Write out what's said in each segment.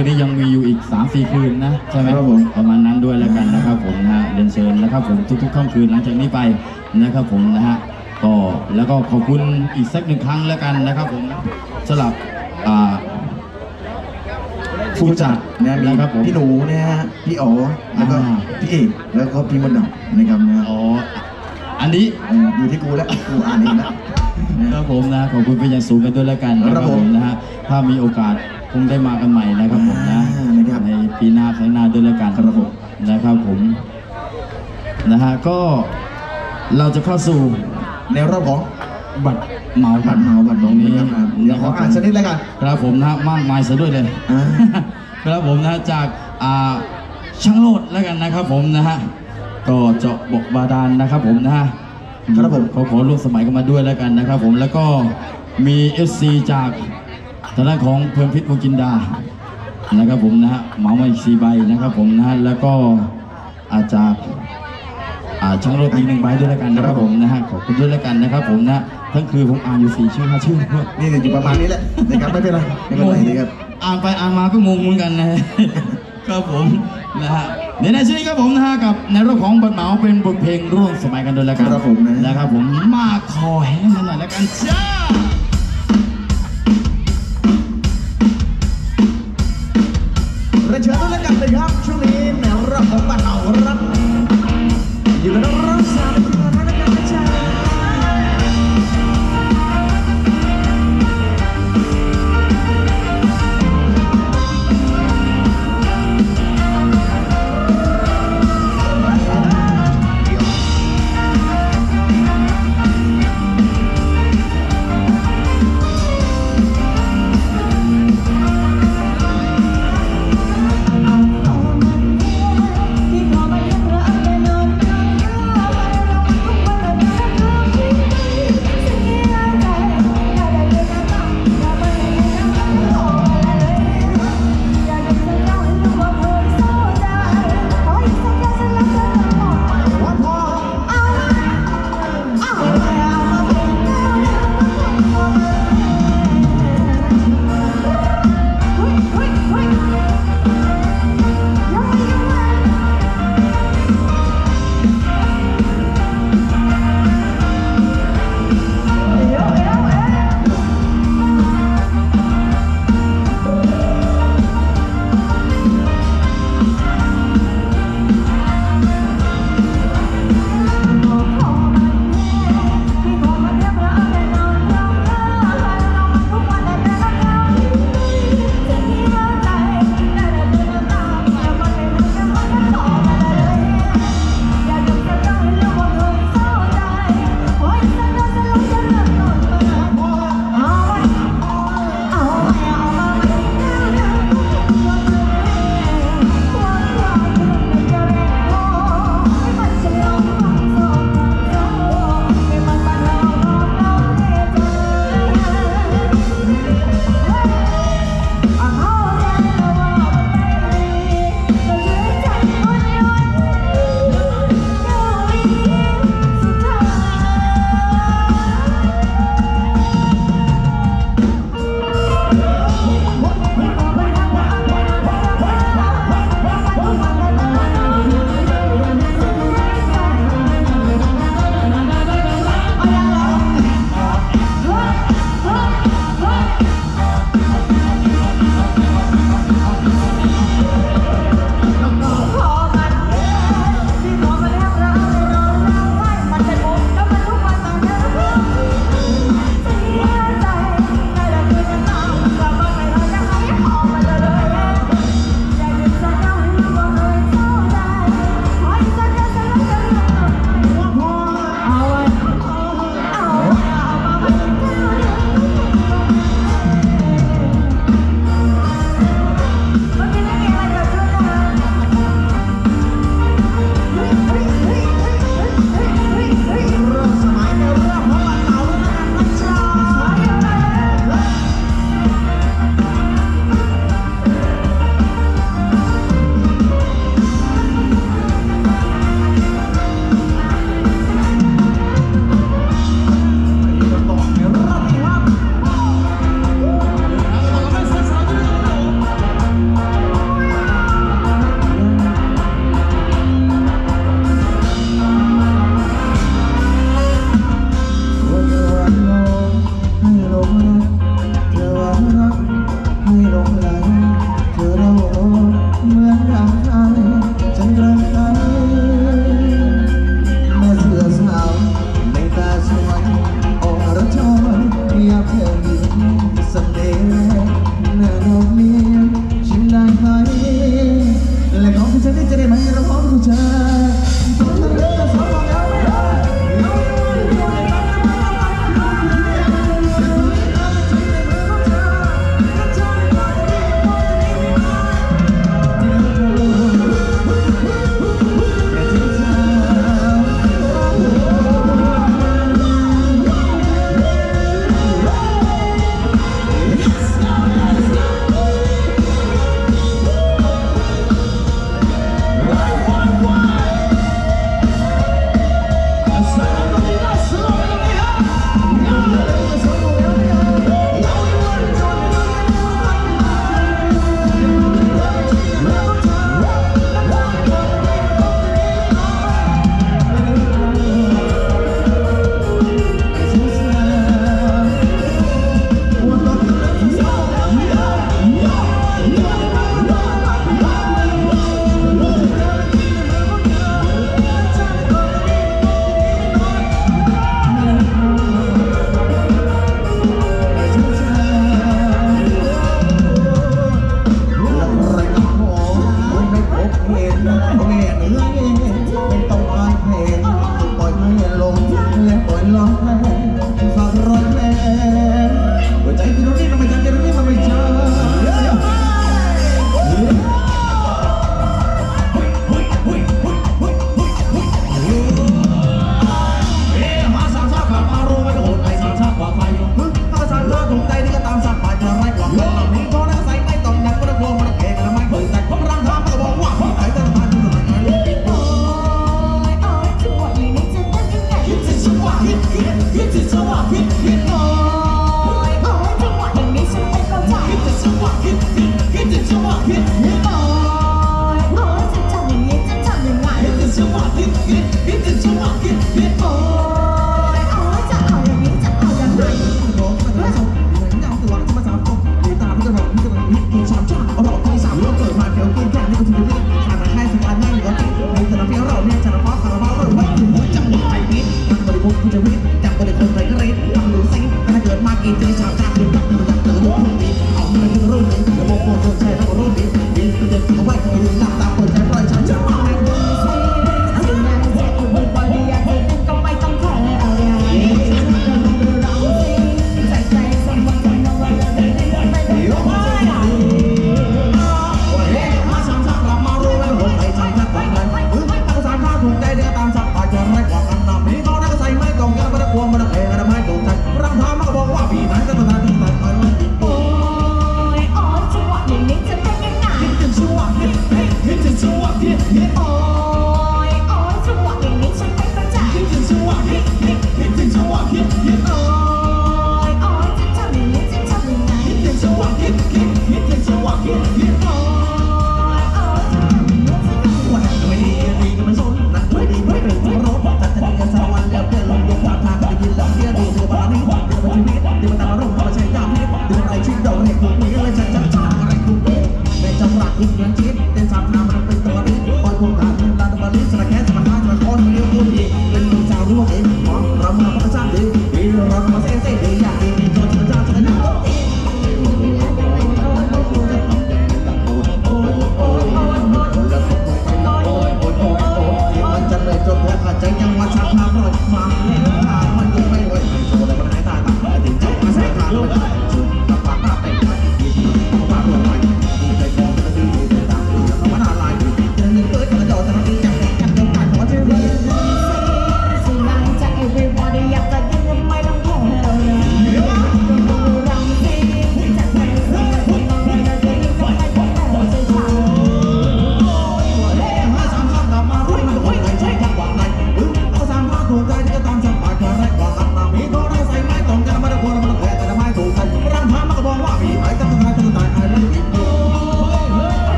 ค่ำคืนนี้ยังมีอยู่อีก 3-4 คืนนะ ใช่ไหมครับผมประมาณนั้นด้วยแล้วกันนะครับผมนะฮะเรียนเชิญนะครับผมทุกๆค่ำคืนหลังจากนี้ไปนะครับผมนะฮะก็แล้วก็ขอบคุณอีกสักหนึ่งครั้งแล้วกันนะครับผมสำหรับอ่าผู้จัดนะมีนะครับผมพี่หนูนะฮะพี่อ๋อแล้วก็อ่าพี่เอกแล้วก็พี่มดดำนะครับนะอ๋ออันนี้เอออยู่ที่กูแล้วกูอ่านเองแล้วนะครับผมนะขอบคุณเป็นอย่างสูงกันด้วยแล้วกันนะครับผมนะฮะถ้ามีโอกาส คงได้มากันใหม่นะครับผมนะอ่านะครับในปีหน้าครั้งหน้าด้วยแล้วกันครับผมนะครับผมนะฮะก็เราจะเข้าสู่ในรอบของบัตรเหมาบัตรเหมาบัตรตรงนี้นะครับเดี๋ยวขออ่านสักนิดแล้วกันครับผมนะมากมายซะด้วยเลยอ่าครับผมนะจากอ่าช่างโลดแล้วกันนะครับผมนะฮะก็เจาะบกบาดาลนะครับผมนะฮะครับผมเขาขอร่วมสมัยกันมาด้วยแล้วกันนะครับผมแล้วก็มี FC จาก ทางด้านของเพิ่มพิษวงจินดานะครับผมนะฮะเหมามาอีกสี่ใบนะครับผมนะฮะแล้วก็อาจากอ่าช่างโรตีหนึ่งใบด้วยแล้วกันนะครับผมนะฮะขอบคุณด้วยแล้วกันนะครับผมนะทั้งคือผมอ่านอยู่สี่ชื่อห้าชื่อนี่อยู่ประมาณนี้แหละนะครับไม่เป็นไรไม่เป็นไรนะครับอ่านไปอ่านมาก็งงเหมือนกันนะครับผมนะฮะในในช่วงนี้ครับผมนะฮะกับในรอบของบัตรเหมาเป็นบทเพลงร่วมสมัยกันด้วยแล้วกันนะครับผมนะนะครับผมมาคอแห้งกันหน่อยแล้วกันจ้า อ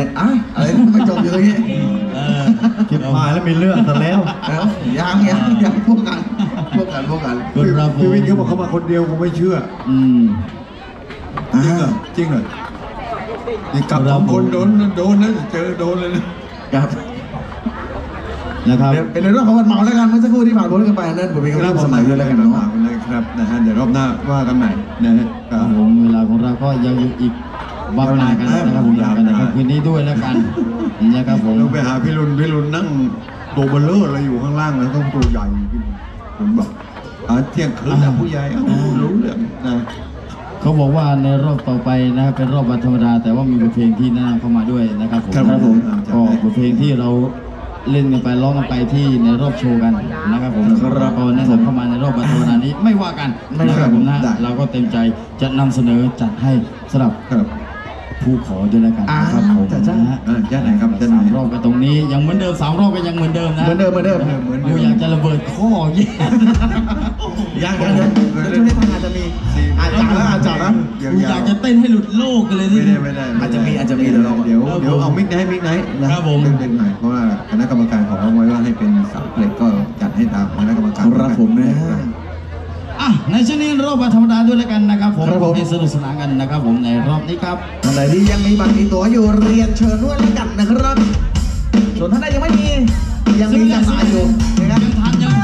ในอะอะไรมาจบอยู่ตรงนี้เออคิดมาแล้วมีเรื่องซะแล้วเอ้ายังยังยังพวกกันพวกกันพวกกันคุณครับผมพี่วินเขาบอกเขามาคนเดียวผมไม่เชื่อ อืมจริงเหรอจริงเหรอนี่กลับสองคนโดนโดนนะเจอโดนเลยนะครับนะครับเป็นในเรื่องของวันเมาแล้วกันเมื่อสักครู่ที่ผ่านพ้นกันไปนั่นผมเป็นคำพูดสมัยด้วยแล้วกันเนาะนะครับนะฮะเดี๋ยวรอบหน้าว่ากันใหม่นะฮะคครัรับบผมเวลาของเราก็ยังอยู่อีก บ้าเวลากันนะครับผมกันในค่ำคืนนี้ด้วยแล้วกันนะครับผมลงไปหาพี่รุนพี่รุนนั่งตัวเบลเลอร์อะไรอยู่ข้างล่างแล้วต้องตัวใหญ่พี่ผมบอกหาเที่ยงคืนนะผู้ใหญ่เอ้ารู้เรื่องนะเขาบอกว่าในรอบต่อไปนะครับเป็นรอบวันธรรมดา แต่ว่ามีบทเพลงที่นะนำเข้ามาด้วยนะครับผมครับผมก็บทเพลงที่เราเล่นกันไปร้องกันไปที่ในรอบโชว์กันนะครับผมครับก็แนะนำเข้ามาในรอบวันธรรมดานี้ไม่ว่ากันนะครับผมนะเราก็เต็มใจจะนำเสนอจัดให้สำหรับ ผู้ขอด้วยแล้วกันนะครับผมอ่าจัดจ้านนะฮะอ่าจัดไหนครับจัดไหนสามรอบกันตรงนี้ยังเหมือนเดิมสามรอบก็ยังเหมือนเดิมนะเหมือนเดิมเหมือนเดิมเหมือนเดิมกูอยากจะระเบิดข้อแย่ยังยังยังเดี๋ยวช่วงนี้ทางอาจจะมีอาจจะแล้วอาจจะนะกูอยากจะเต้นให้หลุดโลกกันเลยไม่ที่ได้ไม่ได้อาจจะมีอาจจะมีเดี๋ยวเราเดี๋ยวครับเดี๋ยวผมเอามิกไนท์มิกไนท์นะครับผมเด็กๆหน่อยเพราะว่าคณะกรรมการของเราไว้ว่าให้เป็นสามเพลงก็จัดให้ตามคณะกรรมการครับผมนะอะ ในช่วงนี้รอบวันธรรมดาด้วยแล้วกันนะครับผมครับผม ให้สนุกสนานกันนะครับผมในรอบนี้ครับ ท่านใดที่ยังมีบัตรมีตั๋วอยู่เรียนเชิญด้วยแล้วกันนะครับ ส่วนท่านใดยังไม่มียังมีจำหน่ายอยู่นะครับ ยังทันยัง